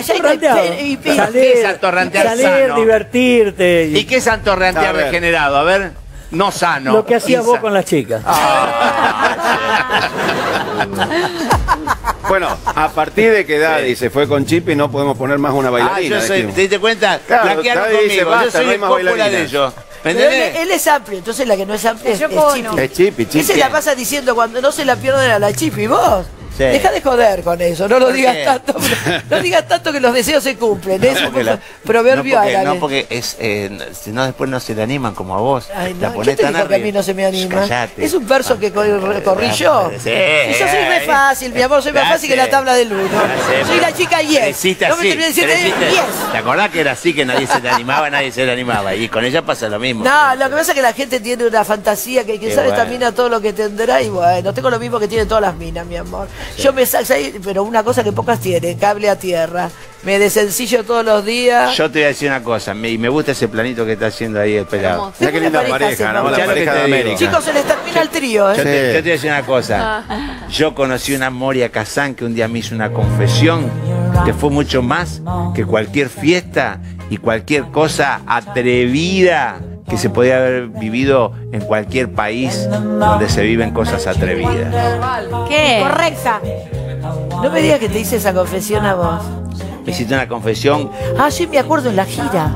¿Qué es atorrantear salir, sano? divertirte. ¿Y qué es atorrantear regenerado? A ver, no sano. Lo que hacías vos con las chicas. Bueno, a partir de que Daddy se fue con Chipi no podemos poner más una Ah, bailarina. yo soy, dijimos. ¿te diste cuenta? Claro, la que Daddy dice, conmigo, basta, yo soy no hay el más cópula de bailarinas. ellos. ¿Me Pero él, entendés? él es amplio, entonces la que no es amplia es, Yo es puedo Chipi. no. Es Chipi, Chipi. Ese la pasa diciendo cuando no se la pierden a la Chipi, vos. Sí. Deja de joder con eso, no lo ¿Por digas qué? tanto. No digas tanto que los deseos se cumplen. Es un la- proverbio no porque, árabe. no porque es, eh, si no después no se le animan como a vos. Ay, la no, ponés ¿Quién te dijo que a mí no se me anima? Es un verso que cor- corrí yo. Sí. Y yo soy re fácil, mi amor, soy más fácil que la tabla del uno. Soy la chica yes. No me terminé de decir yes. ¿Te acordás que era así que nadie se le animaba, nadie se le animaba? Y con ella pasa lo mismo. No, lo que pasa es que la gente tiene una fantasía que sabe esta mina todo lo que tendrá y bueno, tengo lo mismo que tienen todas las minas, mi amor. Yo me saco ahí, pero una cosa que pocas tienen, cable a tierra. Me desencillo todos los días. Yo te voy a decir una cosa, me- y me gusta ese planito que está haciendo ahí el pelado. Mira qué linda pareja, pareja, ¿no? La pareja te de digo. América. Chicos, se les termina el trío, Yo ¿eh? te, Sí. yo te voy a decir una cosa. Yo conocí una Moria Kazán que un día me hizo una confesión que fue mucho más que cualquier fiesta y cualquier cosa atrevida que se podía haber vivido en cualquier país donde se viven cosas atrevidas. ¿Qué? Correcta. No me digas que te hice esa confesión a vos. Me hiciste una confesión, Ah, sí, me acuerdo en la gira.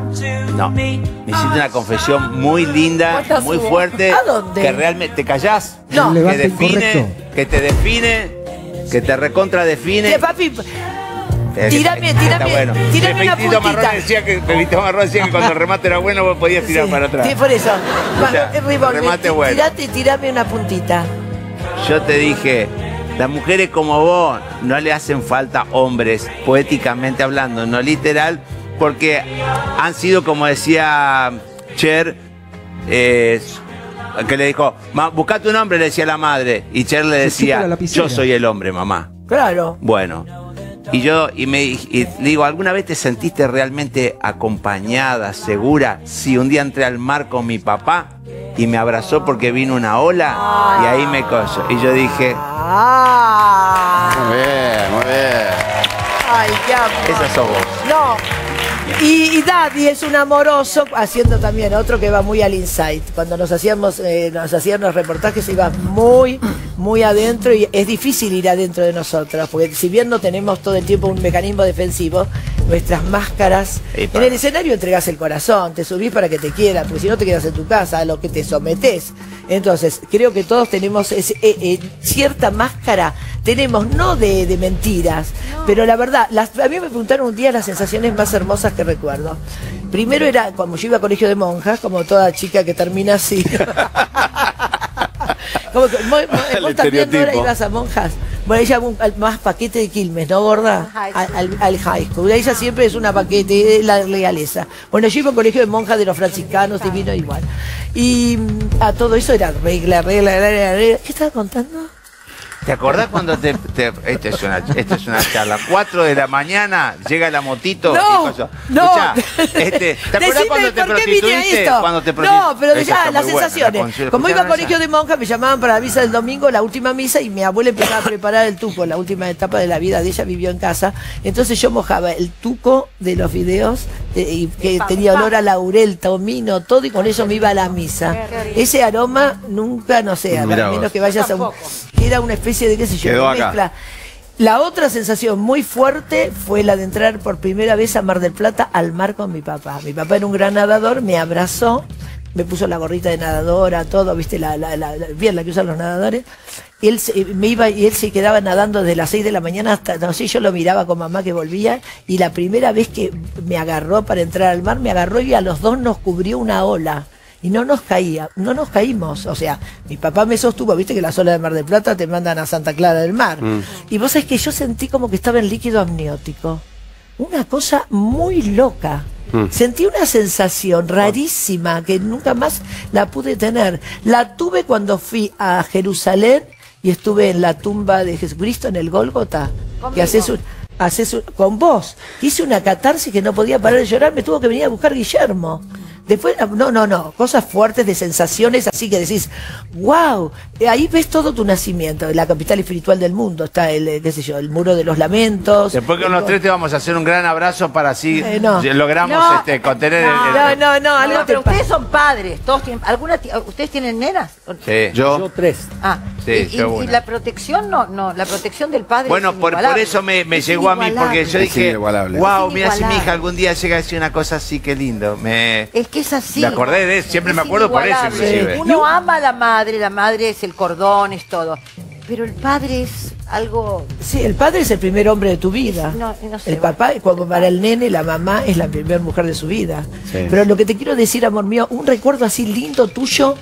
no, me hiciste una confesión muy linda, ¿Cuántas muy fuerte, ¿A dónde? que realmente te callás, No. que define, incorrecto. que te define, que te recontra define. Papi, Eh, Tirame, está tirame, bueno. tirame una puntita. Marrón decía que Pepito Marrón decía que cuando el remate era bueno vos podías tirar Sí, para atrás. Sí, por eso. sea, Va, eh, Revolver, remate bueno. Tirate, tirame una puntita. Yo te dije, las mujeres como vos no le hacen falta hombres, poéticamente hablando, no literal, porque han sido, como decía Cher, eh, que le dijo, "Ma, busca tu nombre, le decía la madre. Y Cher le decía, yo soy el hombre, mamá. Claro. Bueno, y yo y me y le digo, ¿alguna vez te sentiste realmente acompañada, segura? Si un día entré al mar con mi papá y me abrazó porque vino una ola y ahí me coso. Y yo dije, Ah. Muy bien, muy bien. Ay, qué amor. esa sos vos. No. Y, Daddy es un amoroso, haciendo también otro que va muy al insight. Cuando nos hacíamos, eh, nos hacían los reportajes, iba muy, muy adentro y es difícil ir adentro de nosotros, porque si bien no tenemos todo el tiempo un mecanismo defensivo, nuestras máscaras. Epa. En el escenario entregas el corazón, te subís para que te quieran, porque si no te quedas en tu casa, a lo que te sometes. Entonces, creo que todos tenemos ese- eh, eh, cierta máscara, tenemos no de, de mentiras, pero la verdad, las- a mí me preguntaron un día las sensaciones más hermosas que recuerdo. Primero era como yo iba a colegio de monjas, como toda chica que termina así. Como que, vos, vos- también Nora, estereotipo. ibas a monjas. Bueno, ella un- al- más paquete de Quilmes, ¿no, gorda? High Al, al- al high school. Ella siempre es una paquete, es la realeza. Bueno, yo iba a un colegio de monjas de los franciscanos, divino igual. Y mm, a todo eso era regla, regla, regla, regla. ¿Qué estaba contando? ¿Te acordás cuando te, te- esta es una esta es una charla, 4 de la mañana llega la motito No, y pasó. no. Escuchá, este, ¿te acordás Decime cuando te por qué vine a prostituiste? esto. Cuando te no, prostitu- pero Esa ya, las muy buena, la sensaciones. Como iba a ¿Escucharon colegio de monjas, me llamaban para la misa del domingo, la última misa, y mi abuela empezaba a preparar el tuco, la última etapa de la vida de ella vivió en casa. Entonces yo mojaba el tuco de los videos, eh, y que tenía olor a laurel, tomino, todo, y con eso me iba a la misa. Ese aroma nunca, no sé, a menos que vayas a un. era una especie de, qué sé yo, Quedó de acá. mezcla. La otra sensación muy fuerte fue la de entrar por primera vez a Mar del Plata al mar con mi papá. Mi papá era un gran nadador, me abrazó, me puso la gorrita de nadadora, todo, viste, la, la, la- la- bien la que usan los nadadores. Y él se, me iba y él se quedaba nadando desde las 6 de la mañana hasta, no sé, yo lo miraba con mamá que volvía y la primera vez que me agarró para entrar al mar, me agarró y a los dos nos cubrió una ola. Y no nos caía, no nos caímos. O sea, mi papá me sostuvo, viste que las olas de Mar del Plata te mandan a Santa Clara del Mar. Y vos sabés que yo sentí como que estaba en líquido amniótico. Una cosa muy loca. Sentí una sensación rarísima que nunca más la pude tener. La tuve cuando fui a Jerusalén y estuve en la tumba de Jesucristo en el Gólgota. Que haces un, haces un- con vos. Hice una catarsis que no podía parar de llorar, me tuvo que venir a buscar Guillermo. Después, no, no, no, cosas fuertes de sensaciones así que decís, wow, ahí ves todo tu nacimiento, la capital espiritual del mundo, está el, eh, qué sé yo, el muro de los lamentos. Después con el- los tres te vamos a hacer un gran abrazo para así Eh, no. logramos No. este, contener el- No, el, no, no, No, te pero ustedes son padres, todos tienen, ¿alguna ¿ustedes tienen nenas? Sí. Yo, Yo tres. Ah, Sí, y, yo y la protección no, no, la protección del padre Bueno, es por, por eso me, me Es llegó a mí, porque yo dije, wow, mira si mi hija algún día llega a decir una cosa así, qué lindo. Me... Es que es así. Me acordé de eso, siempre me acuerdo por eso, inclusive. Uno ama a la madre, la madre es el cordón, es todo. Pero el padre es algo. Sí, el padre es el primer hombre de tu vida. No, no sé, el papá, como para el nene, la mamá es la primera mujer de su vida. Sí. Pero lo que te quiero decir, amor mío, un recuerdo así lindo tuyo,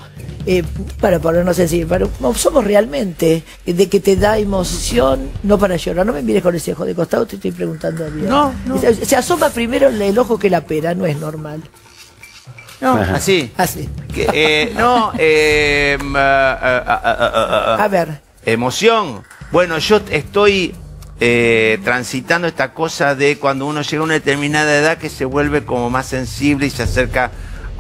eh, para ponernos así, para, como somos realmente, eh, de que te da emoción, no para llorar. No me mires con ese ojo de costado, te estoy preguntando bien. No, no. Se, se asoma primero el, el ojo que la pera, no es normal. No, así. Así. Que, eh, no, eh, mm, ah, ah. A ver. Emoción. Bueno, yo estoy eh, transitando esta cosa de cuando uno llega a una determinada edad que se vuelve como más sensible y se acerca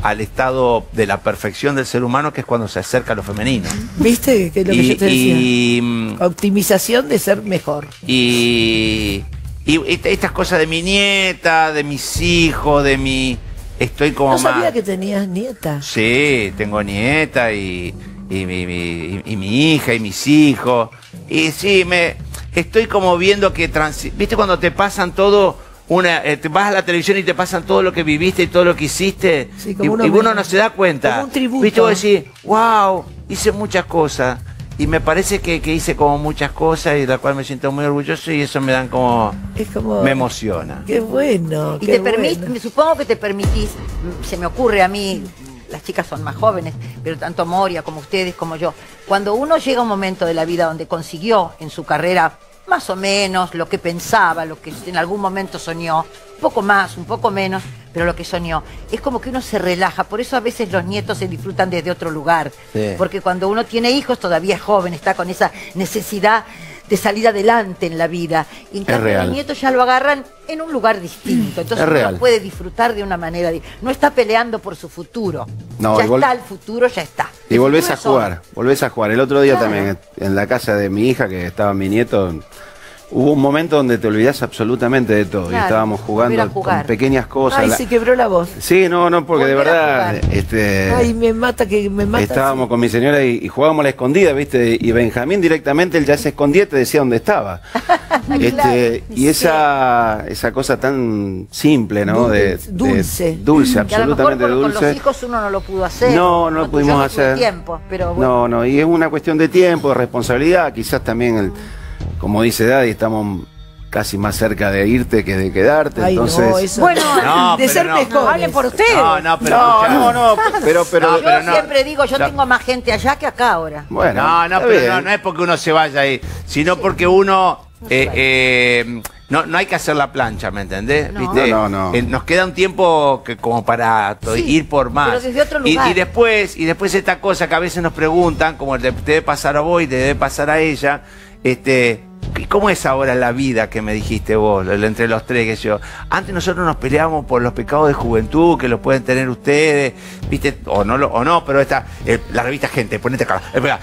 al estado de la perfección del ser humano, que es cuando se acerca a lo femenino. ¿Viste? Que es lo que yo te decía. y, mm, Optimización de ser mejor. y, y est- estas cosas de mi nieta, de mis hijos, de mi... Estoy como No sabía más... que tenías nieta. Sí, tengo nieta y, y mi, mi- y mi hija y mis hijos. Y sí, me estoy como viendo que... transi- ¿Viste cuando te pasan todo? Una, eh, te vas a la televisión y te pasan todo lo que viviste y todo lo que hiciste. Sí, y, como uno y uno no se da cuenta. como un tributo. ¿Viste? Vos decís, wow, hice muchas cosas. Y me parece que, que hice como muchas cosas y de la cual me siento muy orgulloso y eso me dan como... Es como. Me emociona. Qué bueno. Y qué te bueno. me supongo que te permitís, se me ocurre a mí, las chicas son más jóvenes, pero tanto Moria como ustedes como yo, cuando uno llega a un momento de la vida donde consiguió en su carrera más o menos lo que pensaba, lo que en algún momento soñó, un poco más, un poco menos, pero lo que soñó. Es como que uno se relaja, por eso a veces los nietos se disfrutan desde otro lugar, Sí. porque cuando uno tiene hijos todavía es joven, está con esa necesidad de salir adelante en la vida. Y en cambio los nietos ya lo agarran en un lugar distinto. Entonces Es uno puede disfrutar de una manera. No está peleando por su futuro. No, ya está el futuro, ya está. Y volvés a jugar, volvés a jugar. El otro día Claro. también, en la casa de mi hija, que estaba mi nieto, hubo un momento donde te olvidás absolutamente de todo. y estábamos jugando con pequeñas cosas. Ay, La- se quebró la voz. Sí, no, no, porque de Volver verdad, este, Ay, me mata que me mata. estábamos sí. con mi señora y, y jugábamos la escondida, ¿viste? Y Benjamín directamente, él ya se escondía y te decía dónde estaba. este, y esa, esa cosa tan simple, ¿no? De, Dulce, dulce. de- dulce, Que a lo mejor absolutamente con, los hijos uno no lo pudo hacer. No, no lo pudimos hacer. tiempo, pero bueno. No, no, y es una cuestión de tiempo, de responsabilidad, quizás también, el, como dice Daddy, estamos casi más cerca de irte que de quedarte, Ay, entonces... no, eso. Bueno, No, de ser no. hablen por ustedes. No, no, pero No, escuchá. no, no, pero, pero... No, Yo pero no. siempre digo, yo No. tengo más gente allá que acá ahora. Bueno, No, pero no, no es porque uno se vaya ahí, sino porque uno eh, eh, no, no hay que hacer la plancha, ¿me entendés? No. ¿Viste? No, no, no. Eh, nos queda un tiempo que como para Sí, ir por más. pero desde otro Y- lugar. Y, después, y después esta cosa que a veces nos preguntan, como te debe pasar a vos y te debe pasar a ella, este. ¿Y ¿Cómo es ahora la vida que me dijiste vos, entre los tres que yo? Antes nosotros nos peleábamos por los pecados de juventud que los pueden tener ustedes, ¿viste? O no, o no pero esta, eh, la revista Gente, ponete acá.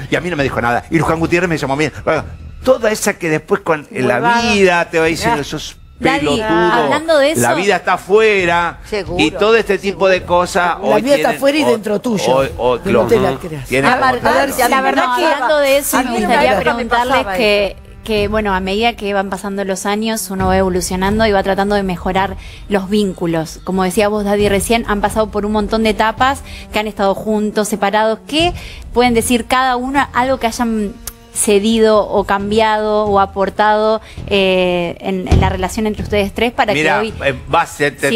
Y a mí no me dijo nada. Y Luján Gutiérrez me llamó bien. Bueno, toda esa que después con en la vida te va diciendo, sos pelotudo. hablando de eso- La vida está afuera. Seguro, y todo este tipo de cosas. La hoy vida está afuera y o- dentro tuyo. o- o- Que no lo- te la creas. verdad me que hablando de eso, me gustaría preguntarles que, que, bueno, a medida que van pasando los años, uno va evolucionando y va tratando de mejorar los vínculos. Como decía vos, Daddy, recién, han pasado por un montón de etapas, que han estado juntos, separados. ¿Qué pueden decir cada uno algo que hayan cedido o cambiado o aportado eh, en, en la relación entre ustedes tres para Mira, que hoy eh, te,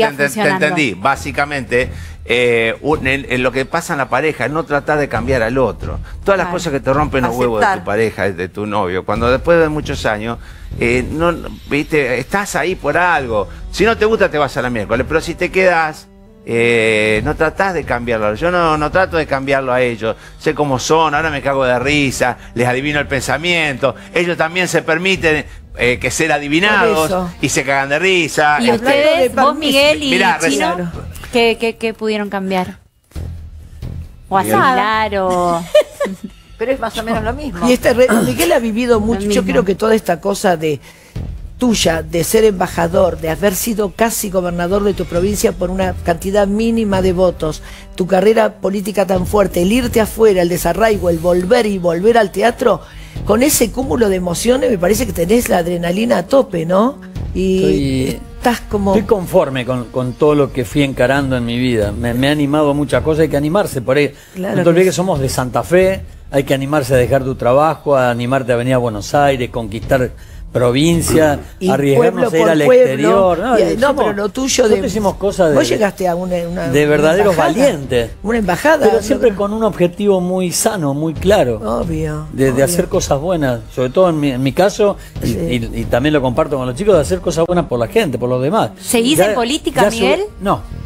entendí. Básicamente, eh, un- en, en lo que pasa en la pareja no tratar de cambiar al otro. Todas las cosas que te rompen los huevos de tu pareja, de tu novio, cuando después de muchos años, eh, no, viste, estás ahí por algo. Si no te gusta, te vas a la miércoles, pero si te quedas. eh, no tratás de cambiarlo. Yo no, no trato de cambiarlo a ellos. Sé cómo son, ahora me cago de risa, les adivino el pensamiento. Ellos también se permiten eh, que ser adivinados y se cagan de risa. ¿Y Este, ustedes, de vos. Miguel y Mirá, Chino, ¿qué, qué, qué pudieron cambiar? O asimilar o... Pero es más o menos lo mismo. Y este re- Miguel ha vivido mucho. Yo creo que toda esta cosa de tuya, de ser embajador, de haber sido casi gobernador de tu provincia por una cantidad mínima de votos, tu carrera política tan fuerte, el irte afuera, el desarraigo, el volver y volver al teatro, con ese cúmulo de emociones me parece que tenés la adrenalina a tope, ¿no? Y Estoy- estás como... Estoy conforme con, con todo lo que fui encarando en mi vida. Me, me ha animado a muchas cosas, hay que animarse por ahí. Claro no te olvides que somos de Santa Fe, hay que animarse a dejar tu trabajo, a animarte a venir a Buenos Aires, conquistar provincia, y arriesgarnos a ir por al pueblo, exterior. y- no, somos- pero lo tuyo de... hicimos cosas de, Vos llegaste a una, una- de una verdaderos embajada, valientes. Una embajada. pero siempre ¿no? con un objetivo muy sano, muy claro. Obvio. De, hacer cosas buenas, sobre todo en mi, en mi caso, y, Sí. y- y también lo comparto con los chicos, de hacer cosas buenas por la gente, por los demás. ¿Seguís en política, ya su- Miguel? no.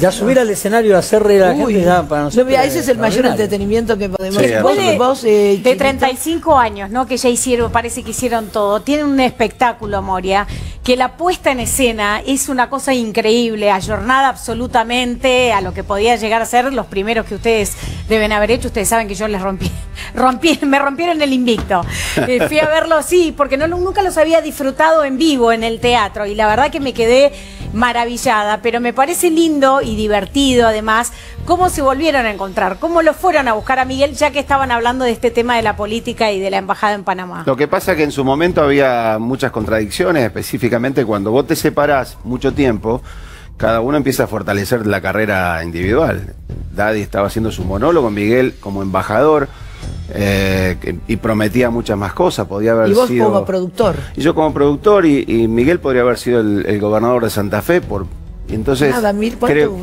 Ya subir al escenario y hacer reír a la Uy, gente ya para no, nosotros. mira, ese es el mayor entretenimiento que podemos Sí, vos, absolutamente. vos, eh, de Chinito, 35 años, ¿no? Que ya hicieron, parece que hicieron todo. Tienen un espectáculo, Moria, que la puesta en escena es una cosa increíble, ayornada absolutamente a lo que podía llegar a ser los primeros que ustedes deben haber hecho. Ustedes saben que yo les rompí, rompí me rompieron el invicto. Eh, fui a verlo, sí, porque no, nunca los había disfrutado en vivo en el teatro y la verdad que me quedé maravillada, pero me parece lindo y divertido además cómo se volvieron a encontrar, cómo lo fueron a buscar a Miguel ya que estaban hablando de este tema de la política y de la embajada en Panamá. Lo que pasa es que en su momento había muchas contradicciones, específicamente cuando vos te separás mucho tiempo, cada uno empieza a fortalecer la carrera individual. Daddy estaba haciendo su monólogo, Miguel como embajador, eh, que- y prometía muchas más cosas, podía haber y vos sido... como productor. Y yo como productor, y, y Miguel podría haber sido el, el gobernador de Santa Fe, por y entonces Nada, mil, ¿cuánto? creo-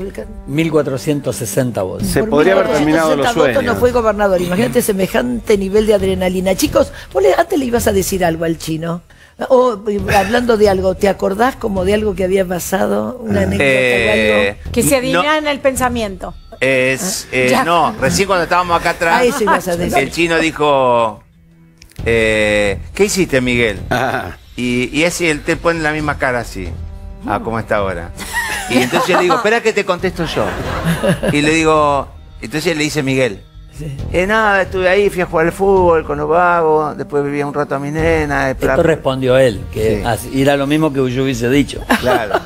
1460 votos. se Por podría haber 1460 terminado los votos sueños. no fue gobernador. Imagínate semejante nivel de adrenalina. Chicos, vos le- antes le ibas a decir algo al chino. O eh, hablando de algo, ¿te acordás como de algo que había pasado? Una anécdota Eh, o Que se no, adivinan el pensamiento. Es, eh, no, recién cuando estábamos acá atrás, Ah, a decir. el chino dijo, eh, ¿qué hiciste, Miguel? Ah, Y, y ese él te pone la misma cara así, a como está ahora. Y entonces yo le digo, espera que te contesto yo. Y le digo, entonces le dice Miguel, eh, nada, estuve ahí, fui a jugar al fútbol con los vagos, después vivía un rato a mi nena. Esto después- respondió él, que Sí. así- era lo mismo que yo hubiese dicho. Claro.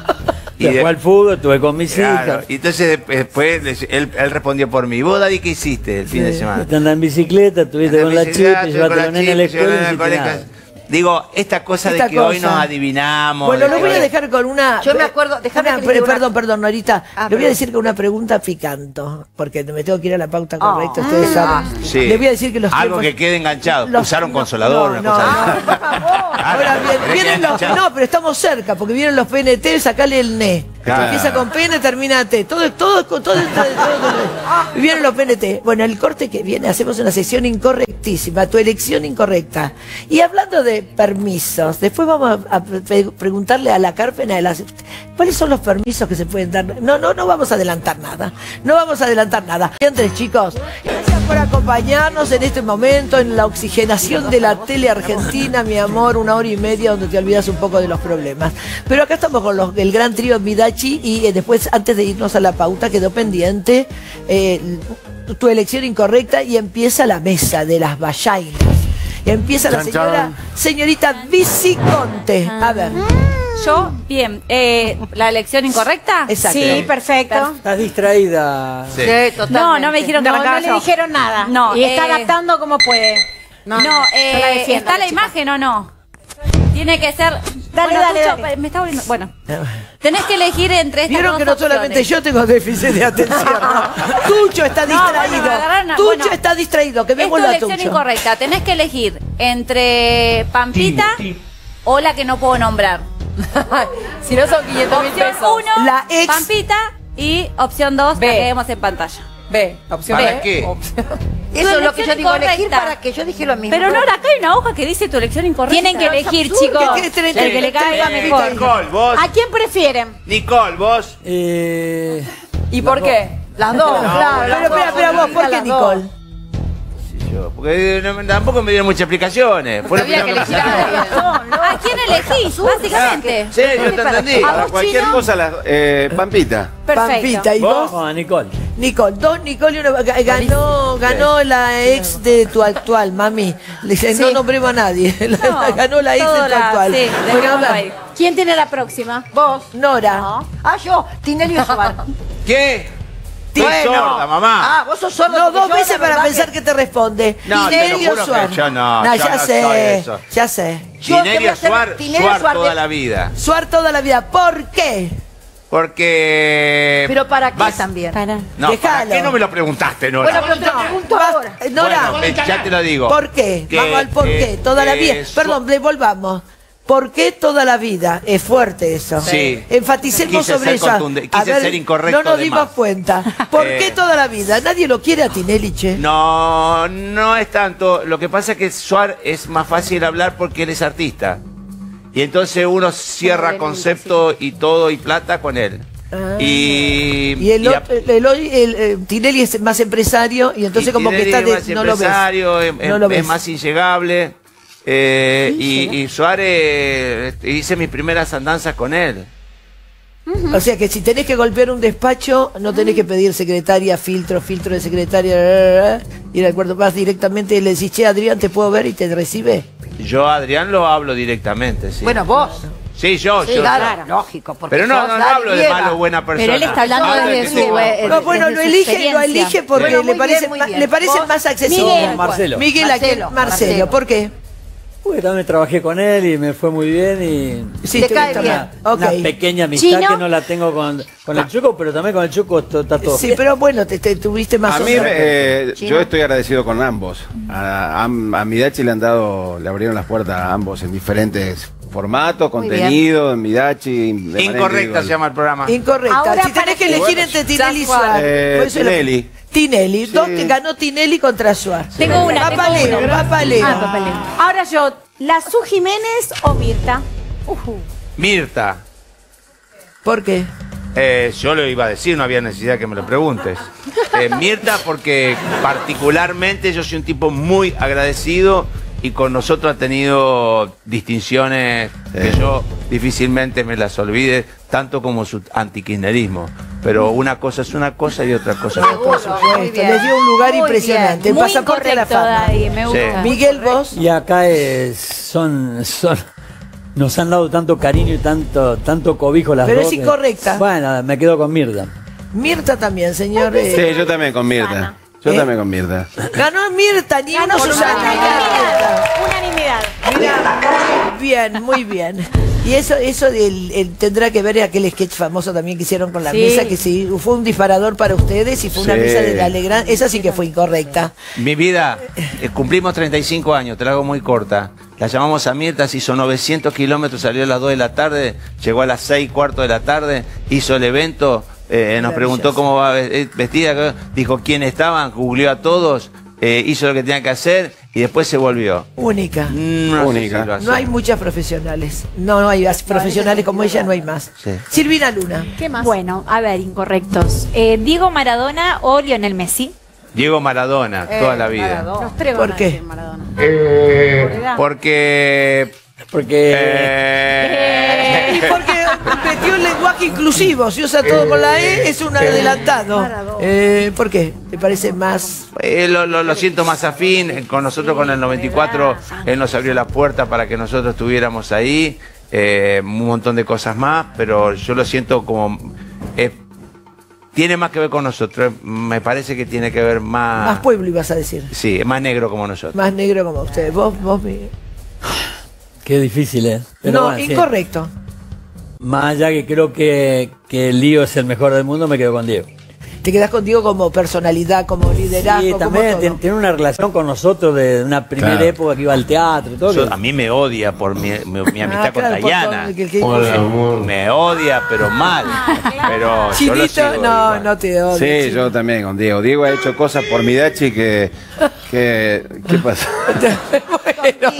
Y de- al fútbol, estuve con mis claro, hijas. Y entonces de- después él, él respondió por mí. ¿Vos, Daddy, qué hiciste el fin de semana? Te andás en bicicleta, estuviste con la chica, llevaste la nena a la escuela. Digo, esta cosa Esta de que hoy nos adivinamos. Bueno, lo voy a dejar con una. Yo me acuerdo- déjame una- que Perdón, perdón, Norita. Ah, le voy a decir con una pregunta picanto, porque me tengo que ir a la pauta Ah. correcta, ustedes saben. Sí. Le voy a decir que los Algo tiempos- que quede enganchado. los- Usaron no, consolador, no, una cosa no, no, por favor. Ahora bien, ¿Querés vienen los, no, pero estamos cerca, porque vienen los PNT, sacale el NE. Claro. Empieza con PN, termina T. Todo, todo, todo, todo. Y vienen los PNT. Bueno, el corte que viene, hacemos una sesión incorrectísima, tu elección incorrecta. Y hablando de permisos, después vamos a, a pre- preguntarle a la Carpena de las, cuáles son los permisos que se pueden dar. No, no, no vamos a adelantar nada. No vamos a adelantar nada. Entre chicos, gracias por acompañarnos en este momento en la oxigenación de la tele argentina, mi amor, una hora y media donde te olvidas un poco de los problemas. Pero acá estamos con los- el gran trío Midachi y eh, después, antes de irnos a la pauta, quedó pendiente eh, tu elección incorrecta y empieza la mesa de las vallainas. Empieza la señora, señorita Viciconte. A ver. Yo, bien, eh, ¿la elección incorrecta? Exacto. Sí, perfecto. Estás distraída. Sí. No, no me dijeron No, no le dijeron nada. No, y está adaptando como puede. No, yo la eh, defiendo, ¿está la chica. imagen o no? Tiene que ser... Dale, Bueno, dale, dale. Me está volviendo... Bueno, tenés que elegir entre estas Vieron dos que no solamente yo tengo déficit de atención. Tucho está No, bueno, distraído. a- Tucho bueno. está distraído. Que me Es tu vuelva elección Tucho. incorrecta. Tenés que elegir entre Pampita o la que no puedo nombrar. si no son 500 mil Opción pesos. 1, La ex- Pampita. Y opción 2, la que vemos en pantalla. B, opción ¿Para B. qué? Opción- Eso es lo que yo digo, elegir para que yo dije lo mismo. Pero no, acá hay una hoja que dice tu elección incorrecta. Tienen que elegir, chicos. ¿Qué- qué- qué- El que le caiga mejor. Nicole, vos. ¿A quién prefieren? Nicole, vos. Eh, ¿Y por qué? Las dos, claro. Pero espera, espera, vos, ¿por qué. Nicole? Yo, Porque no- tampoco me dieron muchas explicaciones. Fue lo Había que primero elegir a alguien. ¿A quién elegís? Básicamente. Sí, yo te entendí. ¿A Para cualquier Chino? cosa, la- eh, Pampita. Perfecto. Pampita, ¿y vos vos? con Nicole. Nicole, dos Nicole y una. ga- Ganó, ganó la ex de tu actual, mami. Le dije, no nombremos a nadie. La- No, ganó la ex de tu la- actual. sí. ¿Quién tiene la próxima? Vos. Nora. Ah, yo, Tinelli y Suar. ¿Qué? Estoy Bueno. sorda, mamá. Ah, vos sos sordo. No, dos veces para pensar que- que te responde. No, te lo que Suar. yo no, yo ya no soy sé, eso. ya sé. Yo te voy Tinelli a o hacer- Suar, Tinelli Suar Suar toda de- la vida. Suar toda la vida. ¿Por qué? Porque... Pero para qué vas- también. Para. No, ¿para Dejalo. qué no me lo preguntaste, Nora? Bueno, pero te lo pregunto ahora. Nora, Bueno, ya te lo digo. ¿por qué? Que, Vamos al por qué. Toda la vida. Perdón, devolvamos. ¿Por qué toda la vida? Es fuerte eso. Sí. Enfaticemos Quise sobre ser eso. contunde- A quise ser incorrecto No nos dimos más. cuenta. ¿Por Eh. qué toda la vida? Nadie lo quiere a Tinelli, che. No, no es tanto. Lo que pasa es que Suar es más fácil hablar porque él es artista. Y entonces uno cierra concepto y todo y plata con él. Y, Y el, y a- el- el- el- eh, Tinelli es más empresario y entonces y como que está es de, no lo ves. empresario, es, No es- lo es ves. más inllegable. Eh, y, y Suárez este, hice mis primeras andanzas con él. O sea que si tenés que golpear un despacho, no tenés que pedir secretaria, filtro, filtro de secretaria, ir al cuarto vas directamente y le decís, che, Adrián, ¿te puedo ver? y te recibe. Yo a Adrián lo hablo directamente, sí. Bueno, vos. sí, yo, Sí, yo. claro, lógico. porque Pero no, no, hablo de malo o buena persona. Pero él está hablando de desde su, sí. eh, No, bueno, desde lo su elige, lo elige porque Bueno, le parece, bien, muy ma- bien. le parece Vos, más accesible. Miguel. Marcelo. Miguel. Marcelo, Marcelo, Marcelo. ¿por qué? Porque también trabajé con él y me fue muy bien y... Sí, Te cae bien. Una pequeña amistad ¿Chino? que no la tengo con, con el Chuco, pero también con el Chuco está todo Sí, pero bueno, te, te tuviste más A mí, eh, yo estoy agradecido con ambos. A, a, a Midachi le han dado, le abrieron las puertas a ambos en diferentes bien. contenido, en Midachi. de manera Incorrecta individual. se llama el programa. Incorrecta. Ahora si tenés que elegir entre Tinelli y Suárez. Eh, por eso lo- Tinelli. Tinelli. Dos que ganó Tinelli contra Suárez. Tengo una, tengo Papaleo, una. papaleo. Ah, papaleo. Ahora yo ¿La Su Jiménez o Mirta? Mirta. ¿Por qué? Eh, yo lo iba a decir, no había necesidad que me lo preguntes. Eh, Mirta, porque particularmente yo soy un tipo muy agradecido y con nosotros ha tenido distinciones que yo difícilmente me las olvide, tanto como su antikirchnerismo. Pero una cosa es una cosa y otra cosa es otra. Supuesto, le dio un lugar Muy impresionante. muy pasaporte a la fama. Daddy, me gusta. Miguel, vos. Y acá es, son, son, nos han dado tanto cariño y tanto, tanto cobijo las Pero dos. es que- incorrecta. Bueno, me quedo con Mirta. Mirta también, señor. eh, Sí, yo también con Mirta. Yo ¿Eh? también con Mirta. Ganó Mirta, ni Ganó Susana. unanimidad. Mirá, bien, muy bien. Y eso, eso el- tendrá que ver aquel sketch famoso también que hicieron con la Sí. mesa, que sí, fue un disparador para ustedes y fue una Sí. mesa de la alegranza. Esa sí que fue incorrecta. Mi vida, eh, cumplimos 35 años, te la hago muy corta. La llamamos a Mirta, se hizo 900 kilómetros, salió a las 2 de la tarde, llegó a las 6 cuarto de la tarde, hizo el evento, eh, nos preguntó cómo va eh, vestida, dijo quién estaban, googleó a todos, eh, hizo lo que tenía que hacer y después se volvió. Única. No sé Única. si lo hace. No hay muchas profesionales. No, no hay profesionales como ella, no hay más. Sí. Silvina Luna. ¿Qué más? Bueno, a ver, incorrectos. Eh, Diego Maradona o Lionel Messi. Diego Maradona, toda la vida. Los tres ¿Por qué? Maradona. Porque... Porque eh, Y porque metió el lenguaje inclusivo, si usa todo con la E, es un adelantado. Eh, ¿Por qué? ¿Te parece más? Eh, lo, lo- lo siento más afín, eh, con nosotros con el 94 él nos abrió la puerta para que nosotros estuviéramos ahí, eh, un montón de cosas más, pero yo lo siento como... eh, tiene más que ver con nosotros, eh, me parece que tiene que ver más... Más pueblo ibas a decir. Sí, es más negro como nosotros. Más negro como ustedes. Vos, vos, qué difícil es. Pero No, bueno, sí. Más allá que creo que, que el lío es el mejor del mundo, me quedo con Diego. Te quedás contigo como personalidad, como liderazgo, Sí, como también todo. tiene, una relación con nosotros de una primera Claro. época que iba al teatro y todo. Yo- a mí me odia por mi, mi- mi amistad Ah, con claro, por Dayana. todo, que- que- Me odia, pero mal. Pero yo Chinito, sigo no, igual. no te odio. Sí, yo también con Diego. Diego ha hecho cosas por Midachi que. que ¿Qué pasa? no.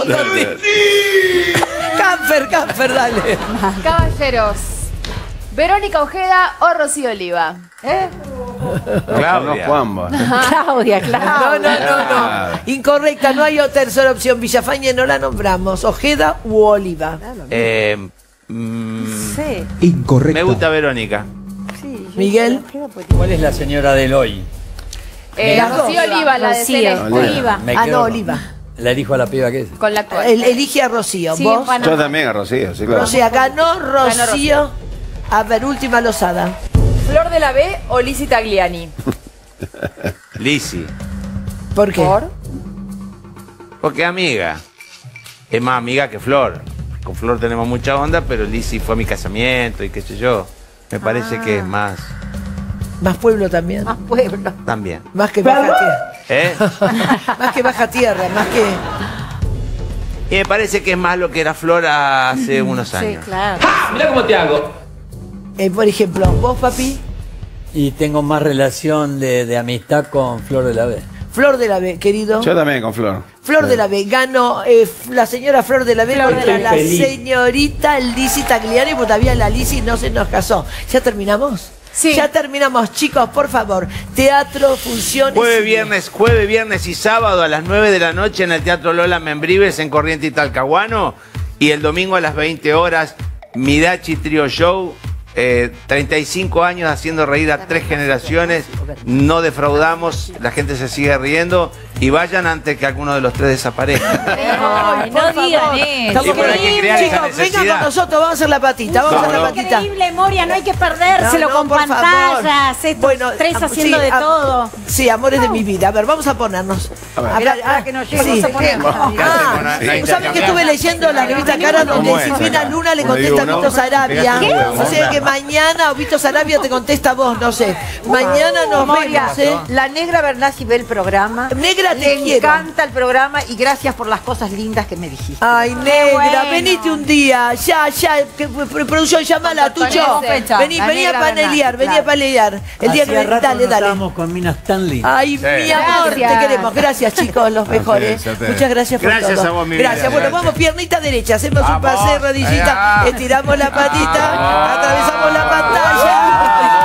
Camper, camper, dale. Caballeros, Verónica Ojeda o Rocío Oliva. Claudia. No, Juanba. Claudia, No, claro. no, no, no. Incorrecta, no hay otra tercera opción. Villafañe no la nombramos. Ojeda u Oliva. Eh, mm, Sí. me gusta Verónica. Miguel. ¿Cuál es la señora del hoy? Eh. Rocío Oliva, la de Rocío. Celeste. Oliva. Ah, no, con- Oliva. La elijo a la piba que es. Con la actual. El- elige a Rocío. Sí, ¿Vos? Yo también a Rocío, sí, claro. O sea, ganó Rocío. Rocío. A ver, última losada. ¿Flor de la B o Lizzie Tagliani? Lisi. ¿Por qué? ¿Por? Porque amiga. Es más amiga que Flor. Con Flor tenemos mucha onda, pero Lisi fue a mi casamiento y qué sé yo. Me parece que es más. Más pueblo también. Más pueblo. También. Más que baja tierra. ¿Eh? Más que baja tierra, más que. Y me parece que es más lo que era Flor hace unos años. Claro. Eh, por ejemplo, vos, papi, Y tengo más relación de, de amistad con Flor de la B. Flor de la B, querido. Yo también con Flor. Flor de la B, ganó eh, la señora Flor de la B contra la señorita Lizzy Tagliani, porque todavía la Lizzy no se nos casó. ¿Ya terminamos? Sí. Ya terminamos, chicos, por favor. Teatro, funciones. Jueves, y- viernes, jueves, viernes y sábado a las 9 de la noche en el Teatro Lola Membrives en Corriente y Talcahuano. Y el domingo a las 20 horas, Midachi Trio Show. eh, 35 años haciendo reír a tres generaciones. No defraudamos, la gente se sigue riendo. Y vayan antes que alguno de los tres desaparezca. Ay, no digan eso. Estamos Sí, pero hay que crear esa Chicos, vengan necesidad. con nosotros, vamos a hacer la patita, vamos a hacer la patita. Increíble, Moria, no hay que perdérselo No, no, con por pantallas, favor. estos tres ah, haciendo sí, de todo. Sí, amores de mi vida. A ver, vamos a ponernos. A ver. Ah, que nos llegue, sí. Ah. ¿Sabes que estuve leyendo la revista Cara donde ¿Cómo es Silvina? Luna le contesta a Vito Sarabia? O sea que mañana Vito Sarabia te contesta a vos, no sé. Mañana nos vemos, ¿eh? la negra Bernasi ve el programa. Negra Negra, te quiero. encanta el programa y gracias por las cosas lindas que me dijiste. Ay, negra, bueno. venite un día. Ya, ya. Que, pr- producción, llamala, fecha. Vení, La vení a panelear, vení a panelear. El día que Hacía ven- rato dale, dale. con minas tan lindas. Ay, mi amor, Gracias. te queremos. Gracias, chicos, los mejores. Muchas gracias por Gracias todo. a vos, mi vida. Gracias. Bueno, Gracias. vamos piernita derecha, hacemos un paseo, rodillita, Allá. estiramos la patita, atravesamos la pantalla.